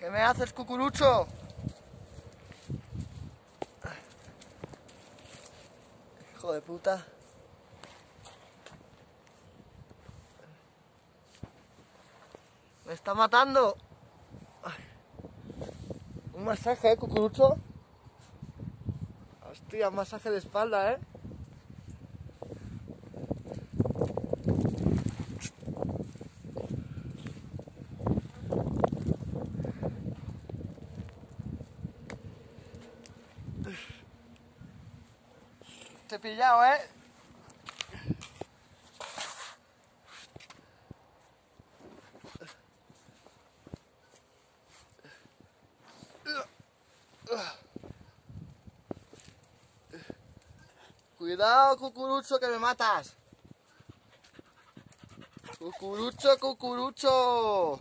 ¿Qué me haces, cucurucho? Hijo de puta. Me está matando. Un masaje, ¿eh, cucurucho? Hostia, masaje de espalda, ¿eh? Te he pillado, ¿eh? Cuidado, cucurucho, que me matas. Cucurucho, cucurucho.